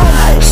I.